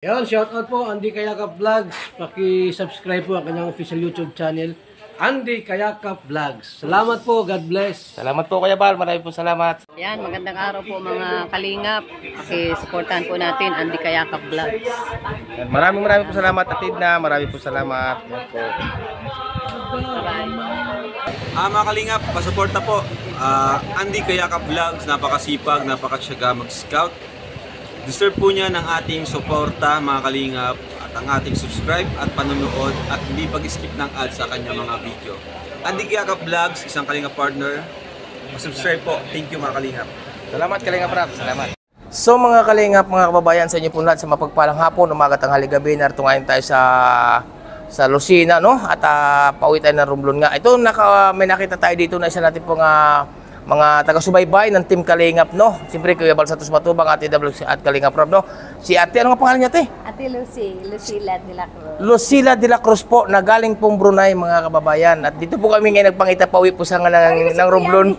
Yan, shoutout po Andy Kayakap Vlogs. Paki-subscribe po ang kanyang official YouTube channel, Andy Kayakap Vlogs. Salamat po, God bless. Salamat po Kuya Bal, marami po salamat. Yan, magandang araw po mga kalingap. Pakisuportahan po natin Andy Kayakap Vlogs. Yan, Maraming maraming po salamat Atid na, maraming po salamat. Yan po. Ah, mga kalingap, pasuporta po. Ah, Andy Kayakap Vlogs, napakasipag, napakasyaga mag-scout. Deserve po niya ng ating suporta, mga kalingap, at ang ating subscribe at panonood at hindi pag-skip ng ads sa kanyang mga video. Andy Kayakap Vlogs, isang kalingap partner. Subscribe po. Thank you mga kalingap. Salamat Kalingap Rap, salamat. So mga kalingap, mga kababayan sa inyo po lahat sa mapagpalang hapon, umaga, tanghali, gabi, narito ngayon tayo sa sa Lucina, no? At uh, pauwi tayo ng Romblon nga. Ito, naka, may nakita tayo dito na isa natin pong ah, mga taga-subaybay ng Team Kalingap, no? Siyempre, Kuya Bal Santos Matubang, Ate W at Kalingap Rob, no? Si Ate, ano nga pangalan niya, Ate? Ate Lucy, Lucila de la Cruz. Lucila de la Cruz po, na galing pong Brunei, mga kababayan. At dito po kami ngayon nagpangita pauwi po sa nga ng, ng Romblon.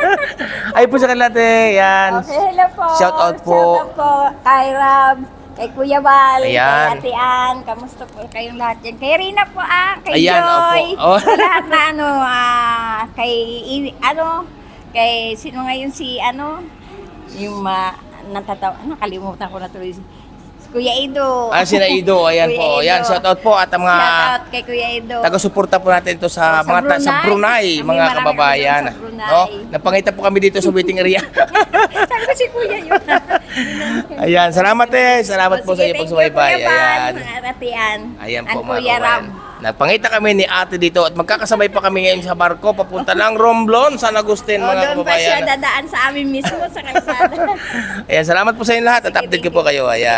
Ay po sa kanila, Ate. Yan. Okay, hello po. Shout out po. Shout out po kay Rab, kay Kuya Bal, Ayan. kay Ate Ann. Kamusta po kayong lahat yan? Kay Rina po ah, kay Ayan, Joy. opo. Oh. Sa lahat na ano, ah, kay, ano, kay, sino ngayon si, ano, yung ma, natatawa, nakalimutan ko na tuloy. Kuya Ido. Ah, si Naido, ayan Kuya po. Ido. Yan, shout out po at ang mga Shout out kay Kuya Ido. taga-suporta po natin ito sa, Sa mga ta- sa Brunei, Brunei. Kami mga kababayan. sa Brunei. No? Napangita po kami dito sa waiting area. Sabi ko si Kuya yun. ayan, salamat eh. Salamat po sa Sige, iyo thank you, pagsubaybay. Ayan. Atian. Ayan po mga kababayan. Ram. Nagpangita kami ni ate dito at magkakasabay pa kami ngayon sa barko papunta ng Romblon, San Agustin O, mga doon pa siya kababayan. dadaan sa amin mismo sa kalsada. Ayan, salamat po sa inyo lahat at update ko po kayo. Ayan.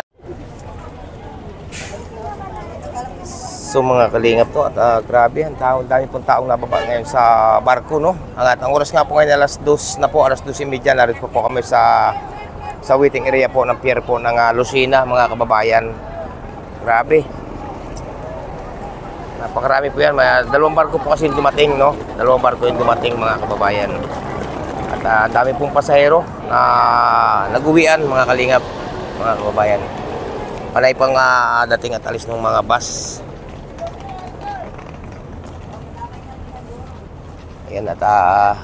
So mga kalingap to at ah, grabe ang tao, dami pong taong nababa ngayon sa barko no. Ang at ang oras nga po ngayon alas 2 na po, alas 2:30 narito po, po kami sa sa waiting area po ng pier po ng ah, Lucina mga kababayan. Grabe. Napakarami po yan. May, ah, dalawang barko po kasi dumating no. Dalawang barko yung dumating mga kababayan. At ang dami pong pasahero na naguwian mga kalingap mga kababayan. Panay pang ah, dating at alis ng mga bus. Ayan at ah,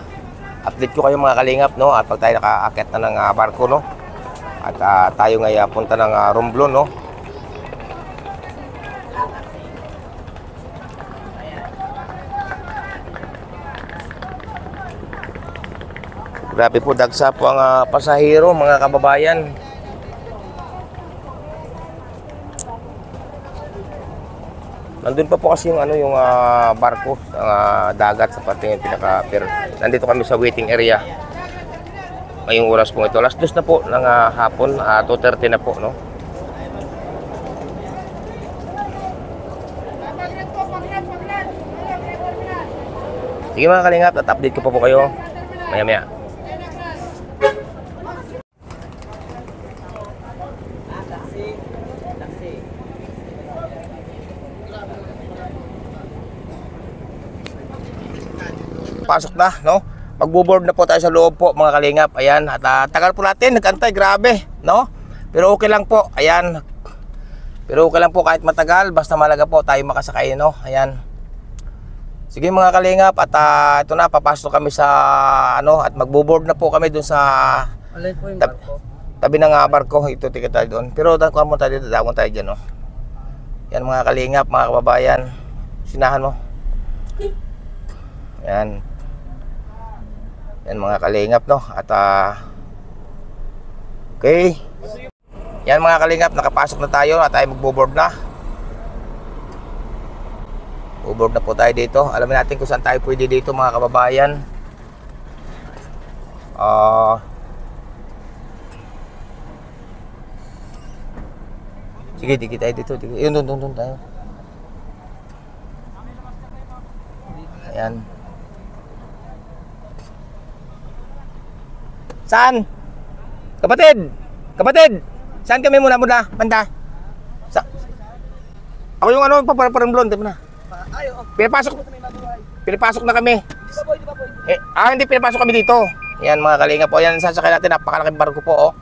update ko kayo mga kalingap no? At pag tayo nakaakit na ng ah, barko no? At ah, tayo ngayon punta ng uh, Romblon no? Grabe po dagsa po ang ah, pasahero mga kababayan Nandun pa po kasi yung ano yung ah, barko ah, dagat sa parte yung pinaka pier. Nandito kami sa waiting area. Ngayong oras po ito. Last dos na po ng ah, hapon, ah, 2:30 na po, no. Sige mga kalingap, at update ko pa po kayo maya maya. Pasok na, no? Magbo-board na po tayo sa loob po, mga kalingap. Ayan, at ah, tagal po natin, nagantay, grabe, no? Pero okay lang po, ayan. Pero okay lang po kahit matagal, basta malaga po tayo makasakay, no? Ayan. Sige mga kalingap, at ah, ito na, papasok kami sa, ano, at magbo-board na po kami dun sa Alin po yung tab- barko? tabi ng ah, barko. Ito, ticket tayo doon. Pero dahil mo tayo dito, tayo dyan, no? Yan mga kalingap, mga kababayan. Sinahan mo. Yan. Yan mga kalingap no. At ah Okay. Yan mga kalingap, nakapasok na tayo at tayo magbo-board na. Board na po tayo dito. Alamin natin kung saan tayo pwede dito mga kababayan. Ah Sige, dikit tayo dito. Dikit. Yun, doon, doon, doon tayo. Ayan. Saan? Kapatid! Kapatid! Saan kami muna muna? Banda? Sa Ako yung ano, paparang blonde. Tama na. Ayaw. Pinapasok. Pinapasok na kami. Eh, ah, hindi pinapasok kami dito. Yan mga kalinga po. Yan sasakay natin. Napakalaking barko po oh.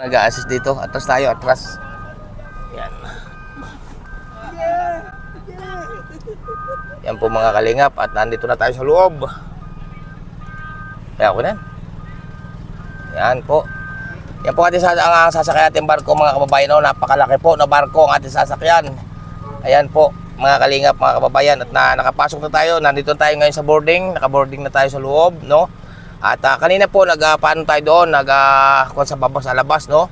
Nag-a-assist dito. Atras tayo. Atras. Yan po mga kalingap at nandito na tayo sa loob. Kaya ako na. Yan po. Yan po ating sas- ang sasakyan ating barko mga kababayan. No? Napakalaki po na barko ang ating sasakyan. Ayan po mga kalingap mga kababayan at na, nakapasok na tayo. Nandito tayo ngayon sa boarding. Naka-boarding na tayo sa loob. No? At ah, kanina po nag uh, tayo doon, nag uh, sa babas sa labas, no?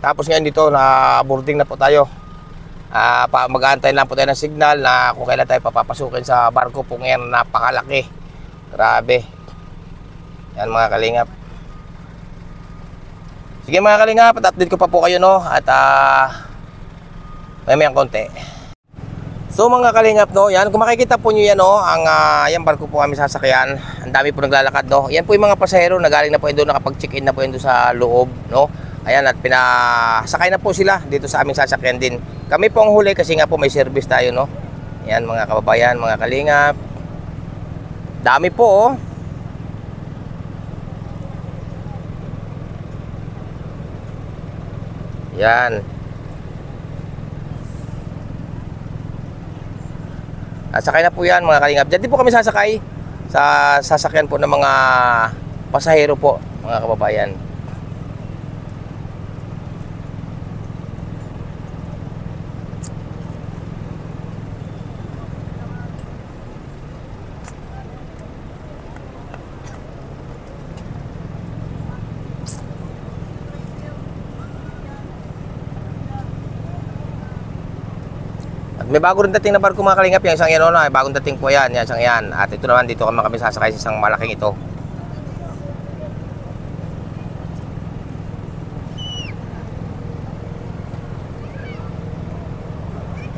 Tapos ngayon dito na boarding na po tayo. Pa mag-aantay lang po tayo ng signal na kung kailan tayo papapasukin sa barko po ngayon napakalaki. Grabe. Yan mga kalingap. Sige mga kalingap, at update ko pa po kayo no at ah may mayang konti. So mga kalingap no, yan kung makikita po niyo yan no, ang uh, yan barko po kami sasakyan. Ang dami po naglalakad no. Yan po yung mga pasahero na galing na po doon nakapag-check-in na po doon sa loob no. Ayan at pinasakay na po sila dito sa aming sasakyan din. Kami po ang huli kasi nga po may service tayo no. Yan mga kababayan, mga kalingap. Dami po oh. Yan. At na po yan mga kalingap. Diyan din po kami sasakay sa sasakyan po ng mga pasahero po mga kababayan. May bago rin dating na barko mga kalingap. Yung isang yan, ano, ay bagong dating po yan. Yan, isang yan. At ito naman, dito kami kami sasakay sa isang malaking ito.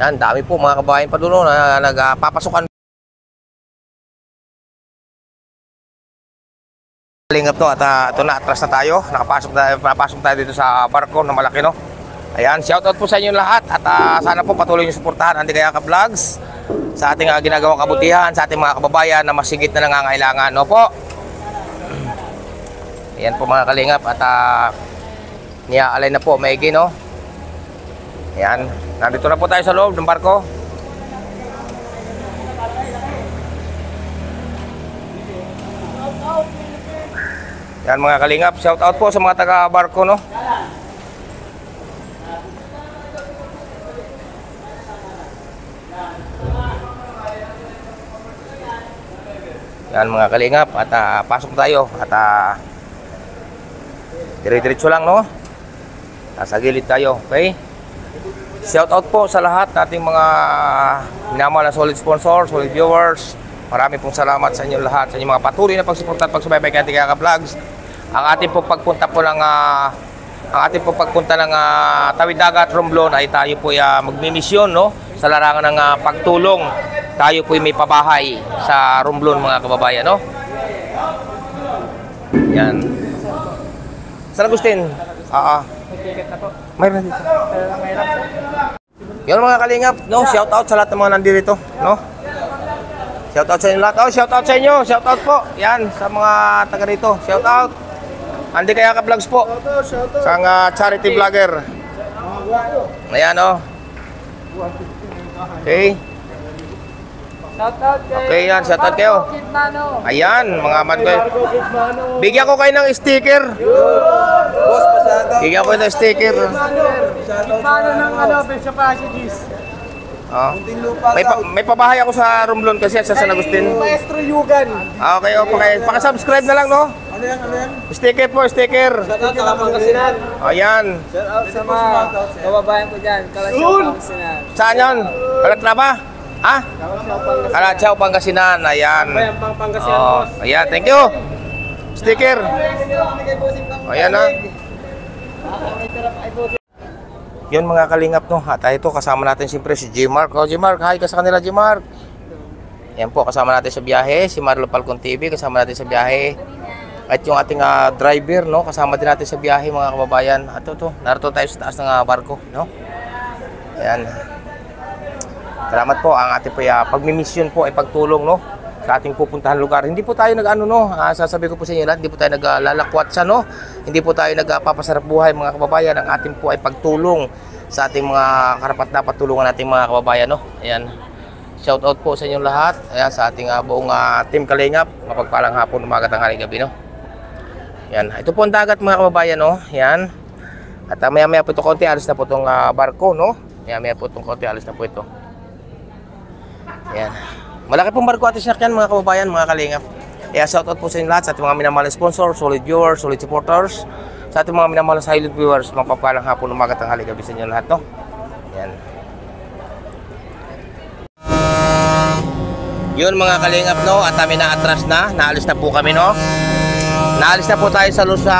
Yan, dami po mga kabayan pa doon no, na nagpapasukan. Kalingap to at uh, ito na, atras na tayo. Nakapasok na, napasok tayo dito sa barko na malaki no. Ayan, shoutout po sa inyo lahat at ah, sana po patuloy niyo suportahan ang Di Kaya Ka Vlogs sa ating uh, ginagawang kabutihan, sa ating mga kababayan na masigit na nangangailangan. No po? Ayan po mga kalingap at uh, niaalay na po, maigi no? Ayan, nandito na po tayo sa loob ng barko. Yan mga kalingap, shoutout po sa mga taga-barko no? Yan mga kalingap at ah, pasok tayo at uh, dire-diretso lang no. Nasa gilid tayo, okay? Shout out po sa lahat nating mga minamahal na solid sponsors, solid viewers. Marami pong salamat sa inyo lahat, sa inyong mga patuloy na pagsuporta at pagsubaybay kay Kaka Vlogs. Ang ating po pagpunta po ng ah, ang ating po pagpunta ng ah, Tawid Dagat Romblon ay tayo po uh, magmimisyon no sa larangan ng ah, pagtulong. Tayo po may pabahay sa Romblon mga kababayan no. Yan. San Agustin? Ah, ah. Mayroon dito. Yun mga kalingap, no? Shout out sa lahat ng mga nandito, no? Shout out sa inyo lahat. Oh, shout out sa inyo. Shout out po. Yan sa mga taga rito. Shout out. Andi kaya ka vlogs po. Sa uh, charity vlogger. Ayan oh. Okay. Okay yan, shout out kayo. Ayan, mga man ko. Bigyan ko kayo ng sticker. Bigyan ko kayo ng sticker. Paano ng ano, sa passages? Oh. May, pa, may pabahay ako sa Romblon kasi sa San Agustin. Maestro Yugan. Ah, Okay, okay. Paka-subscribe na lang, no? Ano yan, ano yan? Sticker po, sticker. Kalapangasinan. Ayan. Shout out sa mga kababayan ko dyan. Kalapangasinan. Saan yun? Kalatra ba? Ha? Kalatsaw, Pangasinan. Ayan. Pang Pangasinan, Oh, ayan, thank you. Sticker. Ayan na. Yun mga kalingap no. At ito kasama natin siyempre si G-Mark. Oh, G-Mark, hi ka sa kanila G-Mark. Yan po, kasama natin sa biyahe. Si Marlo Falcon TV, kasama natin sa biyahe. At yung ating ah, driver, no, kasama din natin sa biyahe mga kababayan. At ito, narito tayo sa taas ng ah, barko, no. Ayan. Salamat po ang ating po, uh, pagmimisyon po ay pagtulong, no. sa ating pupuntahan lugar. Hindi po tayo nag-ano no, ah, sasabi ko po sa inyo lahat, hindi po tayo naglalakwat sa no, hindi po tayo nagpapasarap buhay mga kababayan. Ang ating po ay pagtulong sa ating mga karapat dapat tulungan nating mga kababayan no. Ayan. Shout out po sa inyong lahat. Ayan sa ating ah, buong ah, team Kalingap. Mapagpalang hapon, umaga, tanghali, gabi no. Yan. Ito po ang dagat mga kababayan no. Yan. At uh, maya maya po ito konti alis na po itong ah, barko no. Maya maya po itong konti alis na po ito. Yan. Malaki pong barko at sinakyan mga kababayan, mga kalingap. Kaya shoutout po sa inyo lahat sa ating mga minamahal na sponsor, solid viewers, solid supporters, sa ating mga minamahal na silent viewers, mapapalang hapon, umaga, tanghali, gabi sa inyo lahat, no? Yan. Yun mga kalingap, no? At kami na-atras na, naalis na po kami, no? Naalis na po tayo sa, sa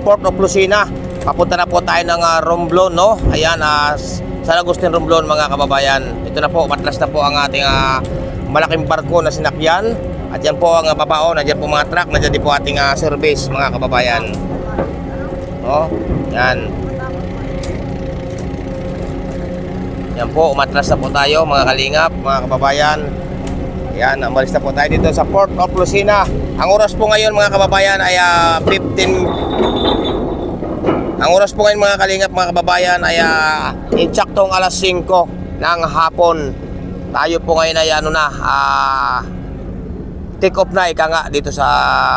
Port of Lucena. Papunta na po tayo ng uh, Romblon, no? Ayan, ah, San Agustin Romblon, mga kababayan. Ito na po, matras na po ang ating ah, malaking barko na sinakyan. At yan po ang uh, babao, nandiyan po mga truck, nandiyan din po ating ah, service, mga kababayan. No? Yan. Yan po, umatras na po tayo, mga kalingap, mga kababayan. Yan, umalis na po tayo dito sa Port of Lucena. Ang oras po ngayon mga kababayan ay ah, 15 Ang oras po ngayon mga kalingap mga kababayan ay uh, insaktong alas 5 ng hapon. Tayo po ngayon ay ano na ah, take off na ika nga dito sa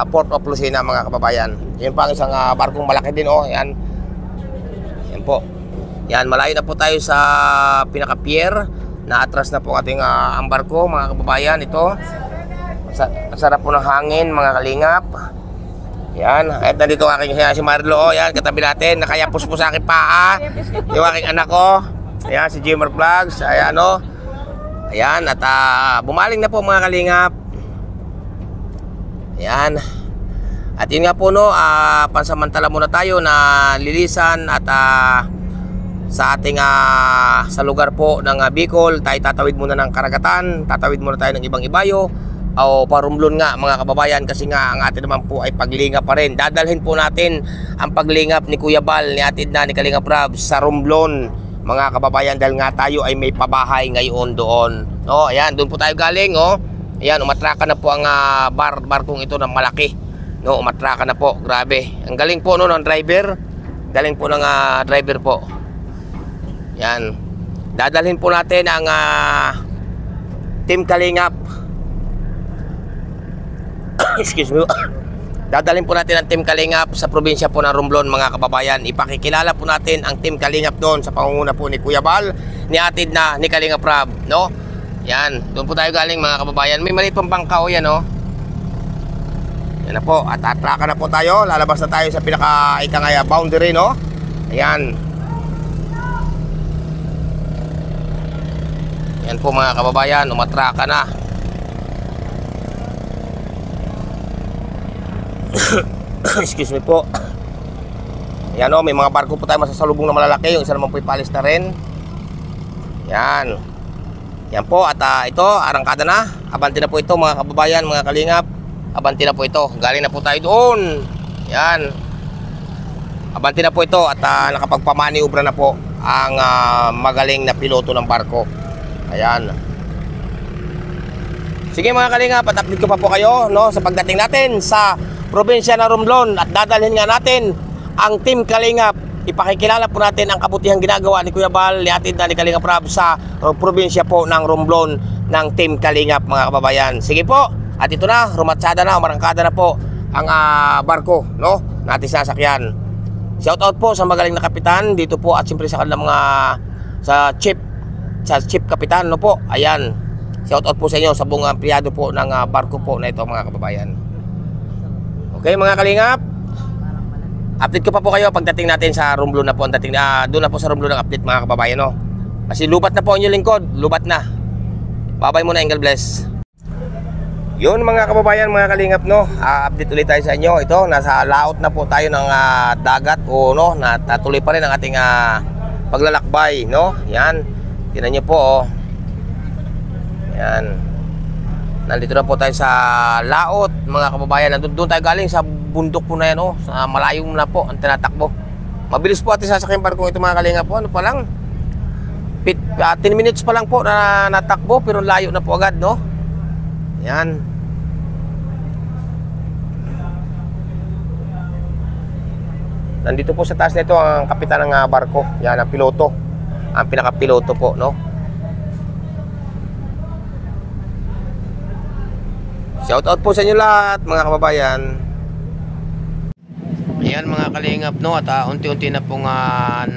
Port of Lucena mga kababayan. Yan pa ang isang ah, barkong malaki din oh. Yan. Yan po. Yan, malayo na po tayo sa pinaka-pier. Naatras na po ating ah, ang barko, mga kababayan. Ito. Ang sarap po ng hangin, mga kalingap. Yan. At nandito ang aking si Marlo. Oh, yan, katabi natin. Nakayapos po sa aking paa. Yung aking anak ko. Ayan, si Jimmer Vlogs. Ayan, oh. Ayan, at ah, bumaling na po mga kalingap. Ayan. At yun nga po no, ah, pansamantala muna tayo na lilisan at ah, sa ating ah, sa lugar po ng ah, Bicol, tayo tatawid muna ng karagatan, tatawid muna tayo ng ibang ibayo o parumblon nga mga kababayan kasi nga ang atin naman po ay paglinga pa rin. Dadalhin po natin ang paglingap ni Kuya Bal, ni Atid na ni Kalinga Prab sa Romblon mga kababayan dahil nga tayo ay may pabahay ngayon doon. No, ayan, doon po tayo galing, oh. Ayan, umatraka na po ang ah, bar barkong ito ng malaki. No, umatraka na po. Grabe. Ang galing po no ng driver. Galing po ng ah, driver po. Yan. Dadalhin po natin ang ah, Team Kalingap. Excuse me. Dadalhin po natin ang Team Kalingap sa probinsya po ng Romblon mga kababayan. Ipakikilala po natin ang Team Kalingap doon sa pangunguna po ni Kuya Bal, ni Atid na ni Kalingap Rab, no? Yan, doon po tayo galing mga kababayan. May maliit pang bangka o yan, no? Yan na po, at atraka na po tayo. Lalabas na tayo sa pinaka ikangaya boundary, no? Ayan. Yan po mga kababayan, umatraka na. Excuse me po. Yan o, may mga barko po tayo masasalubong na malalaki. Yung isa naman po ipalis na rin. Yan. Yan po, at ah, ito, arangkada na. Abante na po ito mga kababayan, mga kalingap. Abante na po ito. Galing na po tayo doon. Yan. Abante na po ito at uh, nakapagpamaniobra na po ang ah, magaling na piloto ng barko. Ayan. Sige mga kalingap, at update ko pa po kayo no, sa pagdating natin sa probinsya ng Romblon at dadalhin nga natin ang Team Kalingap. Ipakikilala po natin ang kabutihang ginagawa ni Kuya Bal, ni Atid na ni Kalingap Rab sa uh, probinsya po ng Romblon ng Team Kalingap mga kababayan. Sige po, at ito na, rumatsada na, marangkada na po ang ah, barko no, natin sasakyan. Shout out po sa magaling na kapitan dito po at siyempre sa kanilang mga sa chief sa chief kapitan no po. Ayan. Shout out po sa inyo sa buong empleyado po ng ah, barko po na ito mga kababayan. Okay mga kalingap. Update ko pa po kayo pagdating natin sa Romblon na po ang dating ah, doon na po sa Romblon ng update mga kababayan no. Kasi lubat na po ang inyong lingkod, lubat na. Bye-bye muna, Engel bless. Yun mga kababayan, mga kalingap no, Ah, update ulit tayo sa inyo. Ito, nasa laot na po tayo ng ah, dagat o no, natuloy pa rin ang ating ah, paglalakbay, no? Yan. Tingnan niyo po oh. Yan. Nandito na po tayo sa laot, mga kababayan. Nandun doon tayo galing sa bundok po na yan oh, sa malayong na po ang tinatakbo. Mabilis po ating sasakyan barko ito mga kalingap po. Ano pa lang? Pit, ah, 10 minutes pa lang po na natakbo pero layo na po agad, no? Yan. Nandito po sa taas nito ang kapitan ng ah, barko. Yan, ang piloto. Ang pinaka-piloto po, no? Shout out po sa inyo lahat, mga kababayan. Ayan mga kalingap, no? At ah, unti-unti na pong ah,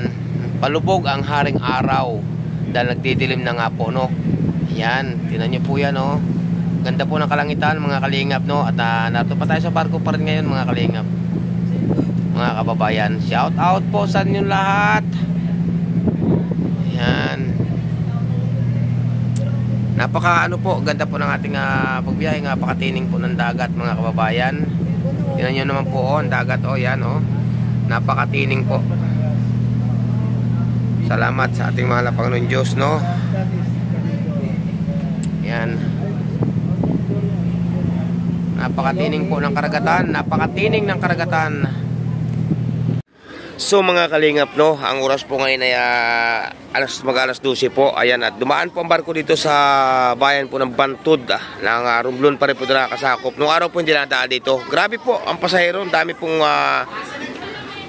palubog ang haring araw. Dahil nagdidilim na nga po, no? Ayan, tinan nyo po yan, no? Ganda po ng kalangitan, mga kalingap, no? At uh, nato pa tayo sa barko pa rin ngayon, mga kalingap. Mga kababayan, shout out po sa inyo lahat. Ayan. Napaka ano po, ganda po ng ating uh, pagbiyahe, napakatining po ng dagat, mga kababayan. Tingnan nyo naman po, oh, dagat, oh, yan, oh. Napakatining po. Salamat sa ating mahal na Panginoon Diyos, no? Yan. Napakatining po ng karagatan, napakatining ng karagatan. So mga kalingap no, ang oras po ngayon ay ah, alas mag alas 12 po. Ayan at dumaan po ang barko dito sa bayan po ng Bantud ah, ng uh, Rumblon pa rin po na nakasakop. Nung araw po hindi nadaan dito. Grabe po ang pasahero, dami pong ah,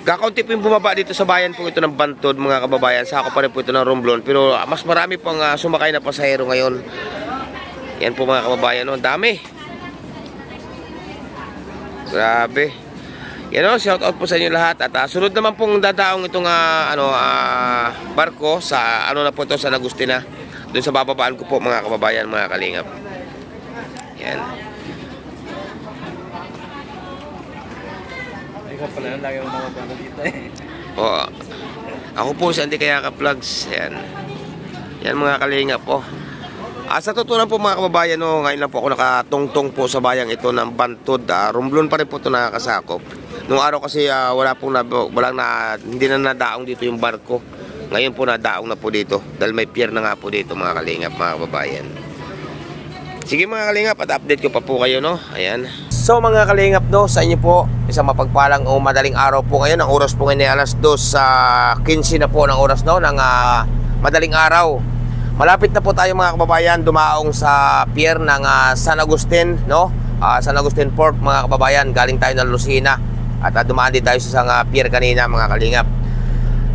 Kakaunti po yung bumaba dito sa bayan po ito ng Bantod mga kababayan. Sakop pa rin po ito ng Romblon. Pero ah, mas marami pang ah, sumakay na pasahero ngayon. Yan po mga kababayan. No? Ang dami. Grabe. Yan o, shout out po sa inyo lahat. At ah, sunod naman pong dadaong itong ah, ano, ah, barko sa ano na po ito sa Agustina. Doon sa bababaan ko po mga kababayan, mga kalingap. Yan. Ikaw pala yung lagi mo dito eh. Oo. Ako po si Andy Kayaka Vlogs. Yan. Yan mga kalingap po. Ah, sa totoo lang po mga kababayan, no, ngayon lang po ako nakatungtong po sa bayang ito ng Bantod. Ah, Romblon pa rin po ito nakakasakop. Nung araw kasi ah, wala pong na, walang na, hindi na nadaong dito yung barko. Ngayon po nadaong na po dito. Dahil may pier na nga po dito mga kalingap, mga kababayan. Sige mga kalingap, at update ko pa po kayo, no? Ayan. So mga kalingap, no, sa inyo po, isang mapagpalang o madaling araw po ngayon. Ang oras po ngayon ay alas 2 sa 15 na po ng oras, no, ng ah, madaling araw. Malapit na po tayo mga kababayan dumaong sa pier ng ah, San Agustin, no? Ah, San Agustin Port, mga kababayan. Galing tayo ng Lucena. At ah, dumaan din tayo sa isang ah, pier kanina, mga kalingap.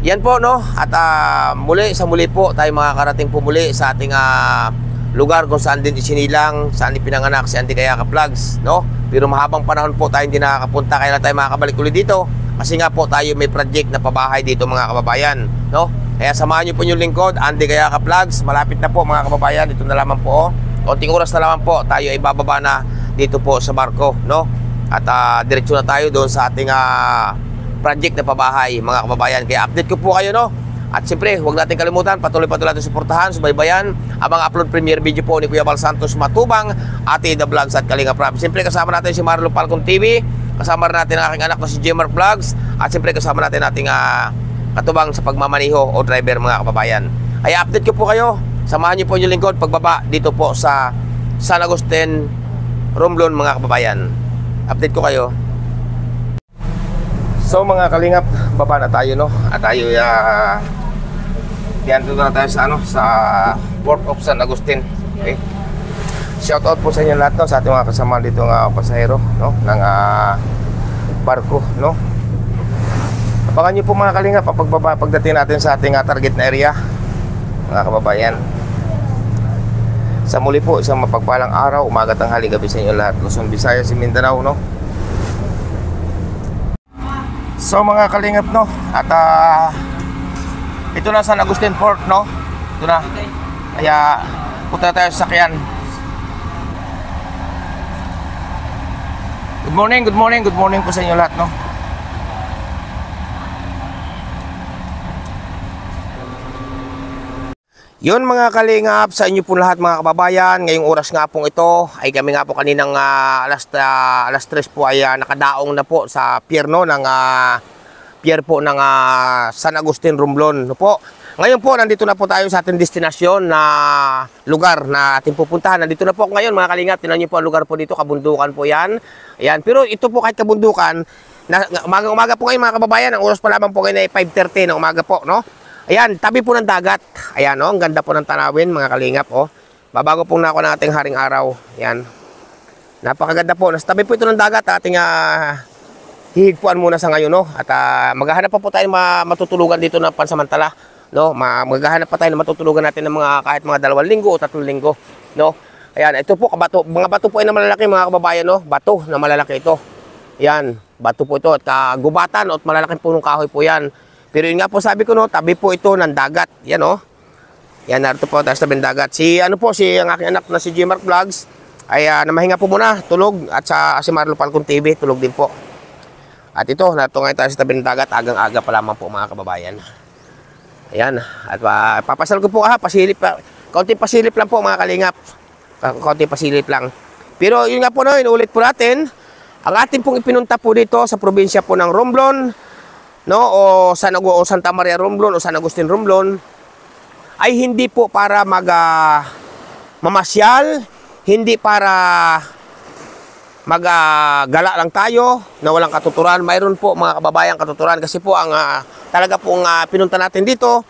Yan po, no? At ah, muli, sa muli po, tayo makakarating po muli sa ating ah, lugar kung saan din isinilang, saan ipinanganak si Andy Kayaka Vlogs, no? Pero mahabang panahon po tayo hindi nakakapunta, kaya tayo makakabalik ulit dito. Kasi nga po tayo may project na pabahay dito mga kababayan, no? Kaya samahan niyo po yung lingkod, Andy Kayaka Vlogs. Malapit na po mga kababayan, dito na lamang po. oh. Konting oras na lamang po, tayo ay bababa na dito po sa barko, no? At ah, diretso na tayo doon sa ating ah, project na pabahay, mga kababayan. Kaya update ko po kayo, no? At siyempre, huwag natin kalimutan, patuloy pa natin suportahan, subaybayan, abang upload premiere video po ni Kuya Val Santos Matubang, Ate The Vlogs at Kalinga Prab. Siyempre, kasama natin si Marlo Falcon TV, kasama natin ang aking anak na si Jemar Vlogs, at siyempre, kasama natin ating ah, katubang sa pagmamaniho o driver mga kababayan. Ay update ko po kayo. Samahan niyo po yung lingkod pagbaba dito po sa San Agustin, Romblon mga kababayan. Update ko kayo. So mga kalingap, baba na tayo no. At tayo uh, yan doon na tayo sa ano sa Port of San Agustin. Okay. Shout out po sa inyo lahat no, sa ating mga kasama dito ng pasahero no ng ah, barko no. Abangan niyo po mga kalingap ang pagbaba pagdating natin sa ating ah, target na area mga kababayan. Sa muli po, isang mapagpalang araw, umaga tanghali gabi sa inyo lahat. Luzon, Visayas, Mindanao, no? So mga kalingap no at ah, ito na San Agustin Port no. Ito na. Kaya punta tayo sa sakyan. Good morning, good morning, good morning po sa inyo lahat no. Yun mga kalingap sa inyo po lahat mga kababayan. Ngayong oras nga pong ito ay kami nga po kaninang ah, alas, ah, alas 3 po ay ah, nakadaong na po sa pier no ng ah, pier po ng ah, San Agustin Romblon no po. Ngayon po nandito na po tayo sa ating destinasyon na lugar na ating pupuntahan. Nandito na po ngayon mga kalingap. Tingnan niyo po ang lugar po dito, kabundukan po 'yan. Ayan, pero ito po kahit kabundukan, umaga-umaga po ngayon mga kababayan, ang oras pa lamang po ngayon ay 5:30 ng umaga po, no? Ayan, tabi po ng dagat. Ayan, oh, ang ganda po ng tanawin, mga kalingap, oh. Babago po na ako ng ating haring araw. Ayan. Napakaganda po. Nasa tabi po ito ng dagat. Ating ah, hihigpuan muna sa ngayon, no? At ah, maghahanap pa po tayo ma- matutulugan dito na pansamantala, no? Ma maghahanap pa tayo ng matutulugan natin ng mga kahit mga dalawang linggo o tatlong linggo, no? Ayan, ito po kabato, mga bato po ay na malalaki mga kababayan, no? Bato na malalaki ito. Yan, bato po ito at kagubatan at malalaking punong kahoy po yan. Pero yun nga po sabi ko, no, tabi po ito ng dagat. Yan, no? Yan, narito po tayo sa tabing dagat. Si, ano po, si ang aking anak na si G Mark Vlogs, ay uh, namahinga po muna, tulog. At sa si Marlo Falcon TV, tulog din po. At ito, narito ngayon tayo sa tabing dagat, agang-aga pa lamang po mga kababayan. Ayan, at uh, papasal ko po ha, pasilip, pa, kaunting pasilip lang po mga kalingap. Ka- Kaunting pasilip lang. Pero yun nga po no, inuulit po natin, ang ating pong ipinunta po dito sa probinsya po ng Romblon, no, o San, Agu- o Santa Maria Romblon, o San Agustin Romblon, ay hindi po para mag ah, mamasyal, hindi para mag ah, gala lang tayo na walang katuturan. Mayroon po mga kababayan katuturan kasi po ang ah, talaga pong ah, pinunta natin dito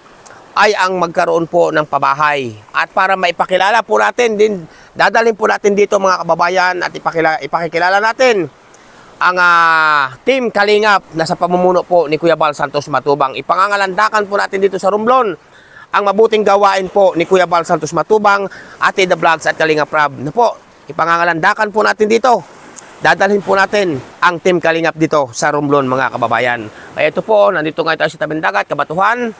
ay ang magkaroon po ng pabahay. At para maipakilala po natin din, dadalhin po natin dito mga kababayan at ipakilala, ipakikilala natin ang ah, Team Kalingap na sa pamumuno po ni Kuya Bal Santos Matubang. Ipangangalandakan po natin dito sa Romblon ang mabuting gawain po ni Kuya Bal Santos Matubang, Ate The Vlogs at Kalingap Rab. Na po, ipangangalandakan po natin dito. Dadalhin po natin ang Team Kalingap dito sa Romblon mga kababayan. Kaya ito po, nandito ngayon tayo sa tabing dagat, Kabatuhan.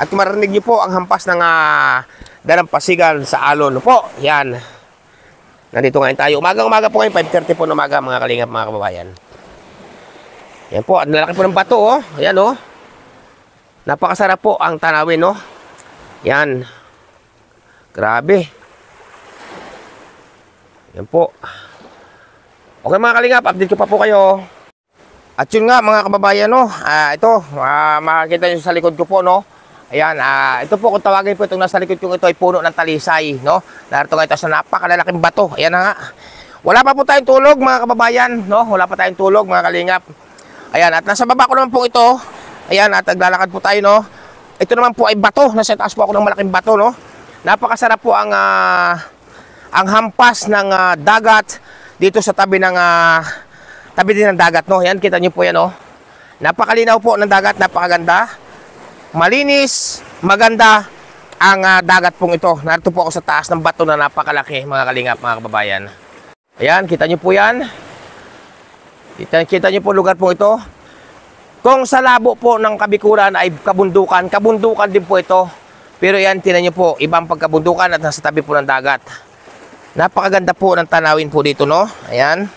At marinig niyo po ang hampas ng uh, dalampasigan sa alon. Po, yan. Nandito ngayon tayo. Umagang-umaga po ngayon, 5.30 po ng umaga mga kalingap mga kababayan. Yan po, ang lalaki po ng bato oh. Ayan oh. Napakasarap po ang tanawin no. Yan. Grabe. Yan po. Okay mga kalingap, update ko pa po kayo. At yun nga mga kababayan no, ah, ito, ah, makikita nyo sa likod ko po no. Ayan, ah, ito po kung tawagin po itong nasa likod ko ito ay puno ng talisay no. Narito nga ito sa napakalalaking bato. Ayan na nga. Wala pa po tayong tulog mga kababayan no. Wala pa tayong tulog mga kalingap. Ayan, at nasa baba ko naman po ito. Ayan, at naglalakad po tayo no. Ito naman po ay bato. Nasa taas po ako ng malaking bato no. Napakasarap po ang ah, ang hampas ng ah, dagat dito sa tabi ng ah, tabi din ng dagat no. Yan kita niyo po yan no. Napakalinaw po ng dagat, napakaganda. Malinis, maganda ang ah, dagat pong ito. Narito po ako sa taas ng bato na napakalaki mga kalingap mga kababayan. Ayan, kita niyo po yan. Kita, kita niyo po lugar po ito. Kung sa labo po ng kabikuran ay kabundukan, kabundukan din po ito. Pero yan, tinan niyo po, ibang pagkabundukan at nasa tabi po ng dagat. Napakaganda po ng tanawin po dito, no? Ayan.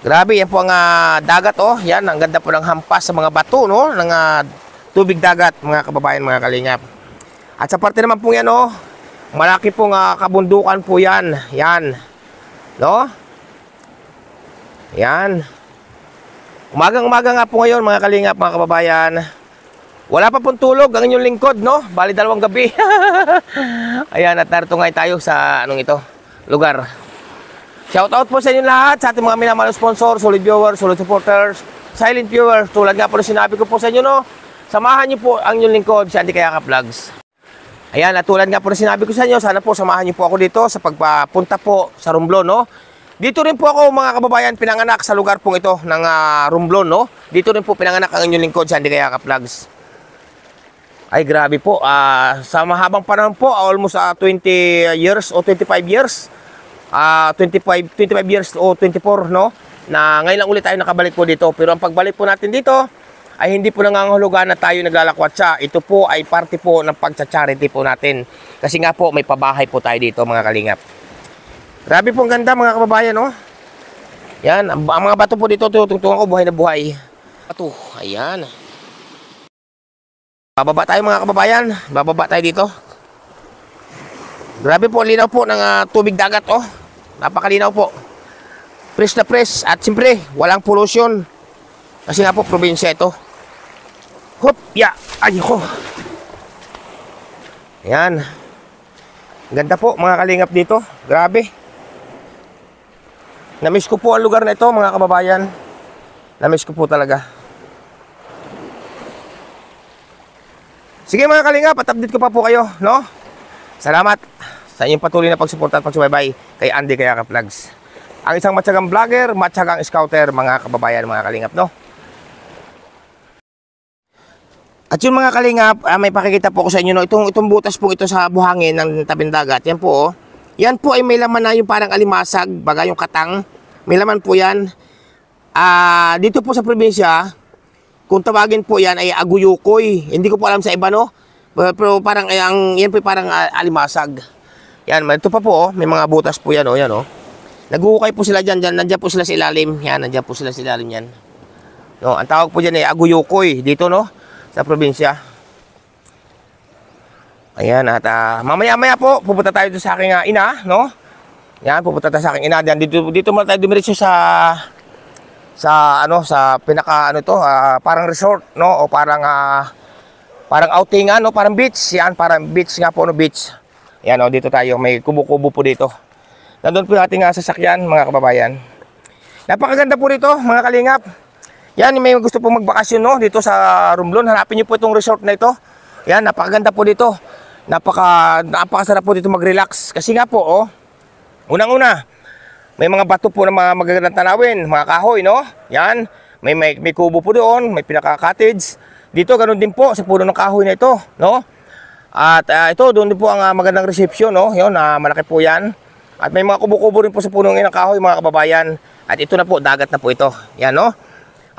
Grabe, yan po ang ah, dagat, oh. Yan, ang ganda po ng hampas sa mga bato, no? Ng ah, tubig dagat, mga kababayan, mga kalingap. At sa parte naman po yan, oh. Malaki pong ah, kabundukan po yan. Yan. No? Yan. Umagang-umaga nga po ngayon, mga kalingap, mga kababayan. Wala pa pong tulog ang inyong lingkod, no? Bali dalawang gabi. Ayan, at narito ngayon tayo sa anong ito, lugar. Shout out po sa inyo lahat, sa ating mga minamahal na sponsor, solid viewers, solid supporters, silent viewers. Tulad nga po na sinabi ko po sa inyo, no? Samahan niyo po ang inyong lingkod sa Andy Kayaka Vlogs. Ayan, at tulad nga po na sinabi ko sa inyo, sana po samahan niyo po ako dito sa pagpapunta po sa Romblon, no? Dito rin po ako mga kababayan pinanganak sa lugar pong ito ng ah, Romblon, no? Dito rin po pinanganak ang inyong lingkod sa Andy Kayaka Vlogs. Ay grabe po, ah, sa mahabang panahon po, almost ah, 20 years o 25 years, ah 25, 25 years o 24, no? Na ngayon lang ulit tayo nakabalik po dito. Pero ang pagbalik po natin dito, ay hindi po nangangahulugan na tayo naglalakwat siya. Ito po ay parte po ng pagcha-charity po natin. Kasi nga po, may pabahay po tayo dito mga kalingap. Grabe po ang ganda mga kababayan, no? Yan, ang, mga bato po dito, tutungtungan ko, buhay na buhay. Bato, ayan. Bababa tayo mga kababayan. Bababa tayo dito. Grabe po, linaw po ng ah, tubig dagat, oh. Napakalinaw po. Fresh na fresh. At siyempre, walang pollution. Kasi nga po, probinsya ito. Hop, ya. Ay, ko. Yan. Ganda po, mga kalingap dito. Grabe. Namiss ko po ang lugar na ito, mga kababayan. Namiss ko po talaga. Sige mga kalingap, at update ko pa po kayo, no? Salamat sa inyong patuloy na pagsuporta at pagsubaybay kay Andy Kayaka Vlogs. ang isang matyagang vlogger, matyagang scouter, mga kababayan, mga kalingap, no? At yung mga kalingap, ah, may pakikita po ko sa inyo, no? Itong, itong butas po ito sa buhangin ng tabing dagat, yan po, oh. Yan po ay may laman na yung parang alimasag, baga yung katang. May laman po yan. Ah, dito po sa probinsya, kung tawagin po yan ay aguyukoy. Hindi ko po alam sa iba, no? Pero, parang, ay, ang, yan po parang ah, alimasag. Yan, ito pa po, oh, may mga butas po yan, oh, yan, oh. Naguhukay po sila dyan, dyan, nandyan po sila sa ilalim. Yan, nandyan po sila sa ilalim yan. No, ang tawag po dyan ay aguyukoy, dito, no? Sa probinsya. Ayan, at ah, mamaya-maya po, pupunta tayo sa aking ah, ina, no? Yan, pupunta tayo sa aking ina. Yan, dito, dito muna tayo dumiretso sa sa ano sa pinaka ano to ah, parang resort no? O parang ah, parang outing ano parang beach. Yan parang beach nga po no? Beach. Yan o dito tayo. May kubo-kubo po dito. Nandun po yung ating ah, sasakyan mga kababayan. Napakaganda po dito mga kalingap yan may gusto po magbakasyon no dito sa Romblon hanapin niyo po itong resort na ito yan napakaganda po dito napaka napakasarap po dito mag-relax kasi nga po oh unang-una may mga bato po na mga magagandang tanawin, mga kahoy, no? Yan. May, may, may kubo po doon, may pinaka-cottage. Dito, ganun din po sa puno ng kahoy na ito, no? At ah, ito, doon din po ang ah, magandang reception, no? Yun, ah, malaki po yan. At may mga kubo-kubo rin po sa puno ng kahoy, mga kababayan. At ito na po, dagat na po ito. Yan, no?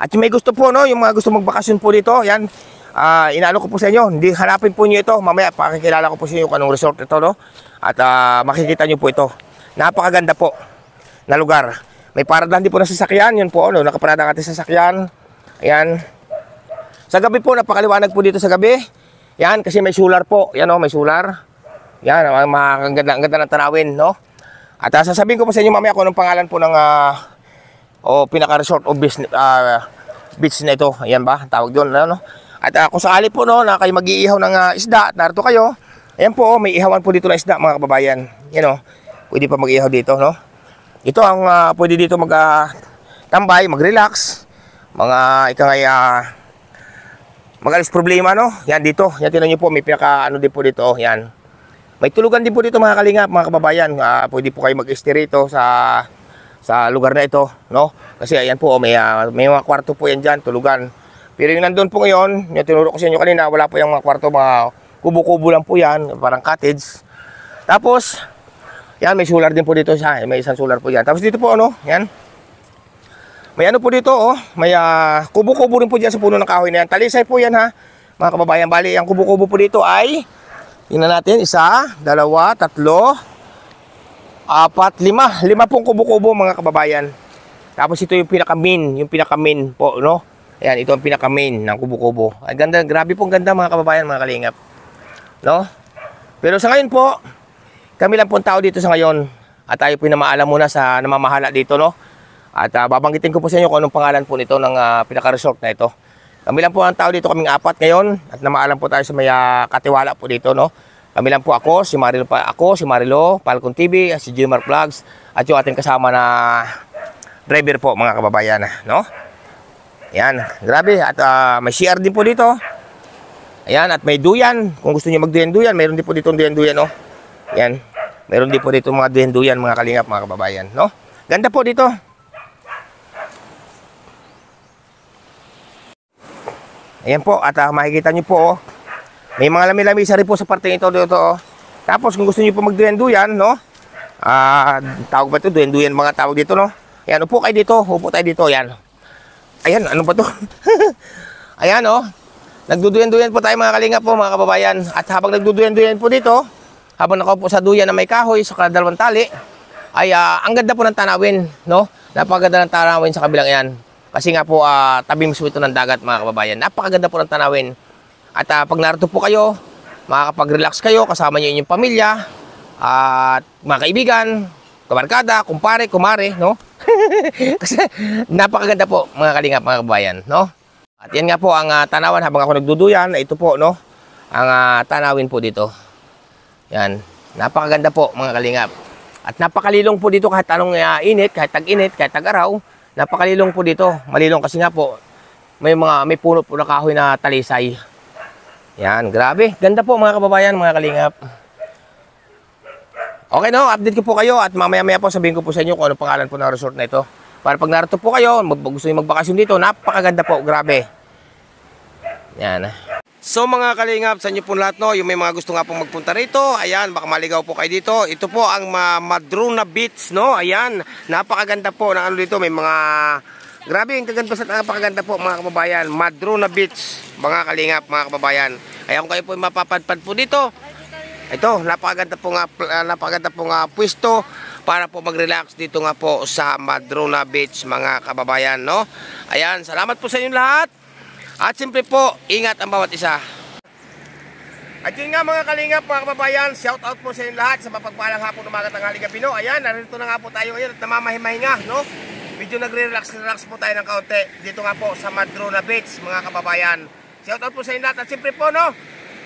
At yung may gusto po, no? Yung mga gusto magbakasyon po dito, yan. Ah, inaano ko po sa inyo, hindi hanapin po niyo ito. Mamaya, pakikilala ko po sa inyo kung anong resort ito, no? At ah, makikita niyo po ito. Napakaganda po na lugar. May paradahan din po na sasakyan, yun po, ano, nakaparada ang ating sasakyan. Ayan. Sa gabi po, napakaliwanag po dito sa gabi. Yan, kasi may solar po. Yan, oh, may solar. Yan, ang mga ang ganda, ang ganda ng tanawin, no? At uh, sasabihin ko po sa inyo mamaya kung anong pangalan po ng uh, o pinaka-resort o beach, uh, beach na ito. Ayan ba? Tawag doon, ano? At uh, kung sakali po, no, na kayo mag-iihaw ng uh, isda, narito kayo, ayan po, oh, may ihawan po dito ng isda, mga kababayan. Yan, oh. Pwede pa mag-ihaw dito, no? Ito ang ah, pwede dito mag ah, tambay, mag-relax. Mga ika nga uh, magalis problema no. Yan dito. Yan tinan niyo po may pinaka ano din po dito, oh, yan. May tulugan din po dito mga kalingap, mga kababayan. Ah, pwede po kayo mag-stay rito sa sa lugar na ito, no? Kasi ayan po, may ah, may mga kwarto po yan diyan, tulugan. Pero yung nandun po ngayon, yung tinuro ko sa inyo kanina, wala po yung mga kwarto, mga kubo-kubo lang po yan, parang cottage. Tapos, yan, may solar din po dito siya. May isang solar po yan. Tapos dito po, ano, yan. May ano po dito, oh. May ah, kubo-kubo rin po dyan sa puno ng kahoy na yan. Talisay po yan, ha. Mga kababayan, bali, ang kubo-kubo po dito ay, tingnan natin, isa, dalawa, tatlo, apat, lima. Lima pong kubo-kubo, mga kababayan. Tapos ito yung pinaka-main, yung pinaka-main po, no? Ayan, ito ang pinaka-main ng kubo-kubo. Ang ganda, grabe pong ganda, mga kababayan, mga kalingap. No? Pero sa ngayon po, kami lang pong tao dito sa ngayon at tayo po namaalam muna sa namamahala dito no. At uh, babanggitin ko po sa inyo kung anong pangalan po nito ng uh, pinaka-resort na ito. Kami lang po ang tao dito, kaming apat ngayon at namaalam po tayo sa may uh, katiwala po dito no. Kami lang po ako, si Marilo ako, si Marilo, Falcon TV, si Jimar Vlogs at yung ating kasama na driver po mga kababayan no. Yan, grabe at uh, may CR din po dito. Ayan, at may duyan. Kung gusto niyo magduyan-duyan, mayroon din po dito duyan-duyan, no? Yan. Meron din po dito mga duyan mga kalingap, mga kababayan, no? Ganda po dito. Ayan po, at uh, makikita nyo po, oh, may mga lami-lamisa rin po sa parte ito dito, oh. Tapos kung gusto niyo po magduyan-duyan, no? Ah, tawag ba ito? Duyan-duyan mga tawag dito, no? Ayan, upo kayo dito, upo tayo dito, yan. Ayan, ano ba to? Ayan, oh. Nagduduyan-duyan po tayo mga kalingap po, mga kababayan. At habang nagduduyan-duyan po dito, habang nakaupo sa duyan na may kahoy sa dalawang tali, ay uh, ang ganda po ng tanawin, no? Napakaganda ng tanawin sa kabilang yan. Kasi nga po, uh, tabi mismo ito ng dagat, mga kababayan. Napakaganda po ng tanawin. At uh, pag narito po kayo, makakapag-relax kayo, kasama niyo inyong pamilya, at mga kaibigan, kabarkada, kumpare, kumare, no? Kasi napakaganda po, mga kalingap, mga kababayan, no? At yan nga po ang uh, tanawan habang ako nagduduyan, ito po, no? Ang uh, tanawin po dito. Yan. Napakaganda po mga kalingap. At napakalilong po dito kahit anong uh, init, kahit tag-init, kahit tag-araw. Napakalilong po dito. Malilong kasi nga po may mga may puno po na kahoy na talisay. Yan, grabe. Ganda po mga kababayan, mga kalingap. Okay no, update ko po kayo at mamaya-maya po sabihin ko po sa inyo kung ano pangalan po ng resort na ito. Para pag narito po kayo, mag gusto niyo magbakasyon dito, napakaganda po, grabe. Yan. So mga kalingap, sa inyo po lahat no, yung may mga gusto nga pong magpunta rito, ayan, baka maligaw po kayo dito. Ito po ang Ma- Madrona Beach, no? Ayan, napakaganda po na ano dito, may mga Grabe, ang kaganda sa napakaganda po mga kababayan. Madrona Beach, mga kalingap, mga kababayan. Kaya kung kayo po mapapadpad po dito, ito, napakaganda po nga, uh, napakaganda po nga pwesto para po mag-relax dito nga po sa Madrona Beach, mga kababayan, no? Ayan, salamat po sa inyo lahat. At siyempre po, ingat ang bawat isa. At yun nga mga kalingap, mga kababayan, shout out po sa inyo lahat sa mapagpalang hapon umaga tanghali gabi, no? Ayan, narito na nga po tayo ngayon at namamahimahinga, no? Medyo nagre-relax-relax po tayo ng kaunti dito nga po sa Madrona Beach, mga kababayan. Shout out po sa inyo lahat at siyempre po, no?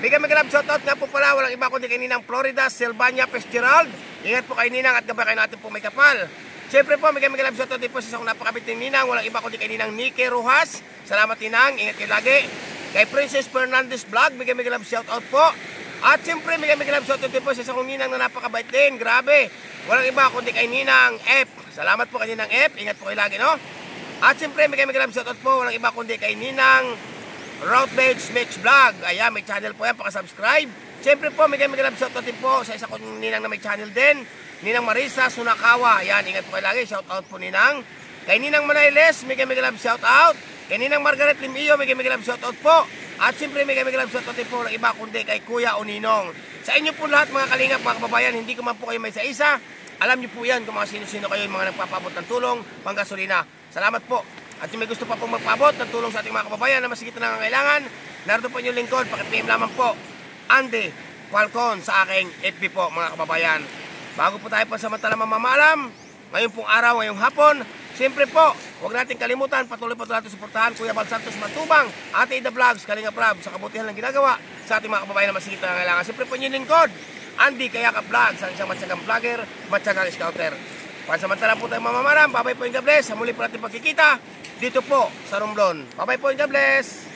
Bigyan mga love shoutout nga po pala, walang iba kundi kay Ninang Florida, Silvania Fitzgerald. Ingat po kay Ninang at gabay kayo natin po may kapal. Siyempre po, bigyan mga love shoutout din po sa isang napakabit ni Ninang, walang iba kundi kay Ninang Nike Rojas. Salamat Ninang, ingat kayo lagi. Kay Princess Fernandez Vlog, bigyan mga love shoutout po. At siyempre, bigyan mga love shoutout din po sa isang Ninang na napakabait din, grabe. Walang iba kundi kay Ninang F. Salamat po kay Ninang F, ingat po kayo lagi, no? At siyempre, bigyan mga love shoutout po, walang iba kundi kay Ninang Routledge Mix Vlog. Ayan, may channel po yan, pakasubscribe. Siyempre po, may mga love shoutout din po sa isa kong ninang na may channel din. Ninang Marisa Sunakawa. Ayan, ingat po kayo lagi. Shoutout po ninang. Kay Ninang Manailes, may mga love shoutout. Kay Ninang Margaret Limio, may mga love shoutout po. At siyempre may mga love shoutout din po ng iba kundi kay Kuya Uninong. Sa inyo po lahat mga kalingap, mga kababayan, hindi ko man po kayo may isa-isa. Alam niyo po yan kung mga sino-sino kayo yung mga nagpapabot ng tulong, panggasolina. Salamat po. At yung may gusto pa pong magpabot ng tulong sa ating mga kababayan na masigit na nangangailangan, narito po yung lingkod, pakipim lamang po, Andy Falcon sa aking FB po mga kababayan. Bago po tayo pansamantalang mamamalam, ngayon pong araw, ngayong hapon, siyempre po, huwag natin kalimutan, patuloy po natin suportahan Kuya Bal Santos Matubang, Ate Ida Vlogs, Kalinga Prab, sa kabutihan ng ginagawa sa ating mga kababayan na masigit na nangangailangan. Siyempre po yung lingkod, Andy Kayaka Vlogs, ang isang matsagang vlogger, matsagang scouter. Pansamantala po tayo mamamaram. Babay po yung God bless. Sa muli po natin pagkikita dito po sa Romblon. Babay po yung God bless.